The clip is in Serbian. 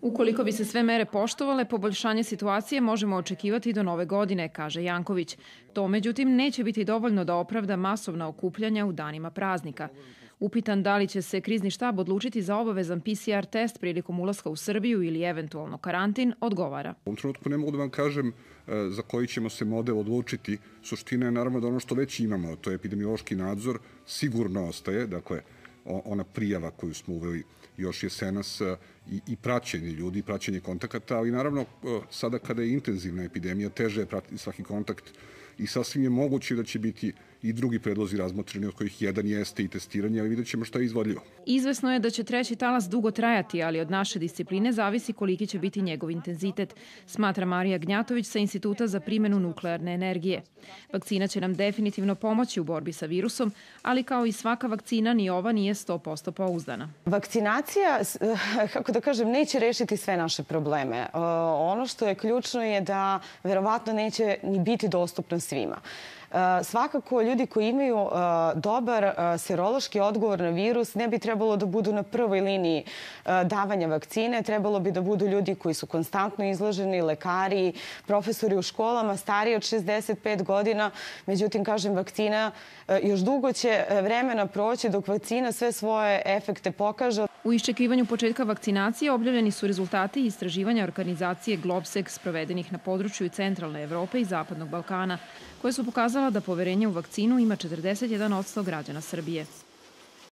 Ukoliko bi se sve mere poštovale, poboljšanje situacije možemo očekivati do nove godine, kaže Janković. To, međutim, neće biti dovoljno da opravda masovna okupljanja u danima praznika. Upitan da li će se krizni štab odlučiti za obavezan PCR test prilikom ulaska u Srbiju ili eventualno karantin, odgovara. U ovom trenutku ne mogu da vam kažem e, za koji ćemo se model odlučiti. Suština je naravno da ono što već imamo, to je epidemiološki nadzor, sigurno ostaje, dakle, ona prijava koju smo uveli još jesenas i, i praćenje ljudi, praćenje kontakata, ali naravno sada kada je intenzivna epidemija, teže je pratiti svaki kontakt i sasvim je moguće da će biti i drugi predlozi razmotreni, od kojih jedan jeste i testiranje, ali vidjet ćemo šta je izvodljivo. Izvesno je da će treći talas dugo trajati, ali od naše discipline zavisi koliki će biti njegov intenzitet, smatra Marija Gnjatović sa Instituta za primjenu nuklearne energije. Vakcina će nam definitivno pomoći u borbi sa virusom, ali kao i svaka vakcina, ni ova nije 100% pouzdana. Vakcinacija, kako da kažem, neće rešiti sve naše probleme. Ono što je ključno je da verovatno neće ni biti dostupna svima. Svakako, ljudi koji imaju dobar serološki odgovor na virus ne bi trebalo da budu na prvoj liniji davanja vakcine. Trebalo bi da budu ljudi koji su konstantno izloženi, lekari, profesori u školama, stariji od 65 godina. Međutim, kažem, vakcina još dugo će vremena proći dok vakcina sve svoje efekte pokaže. U iščekivanju početka vakcinacije objavljeni su rezultati istraživanja organizacije Globsec sprovedenih na području centralne Evrope i Zapadnog Balkana, koje su pokazala da poverenje u vakcinu ima 41% građana Srbije.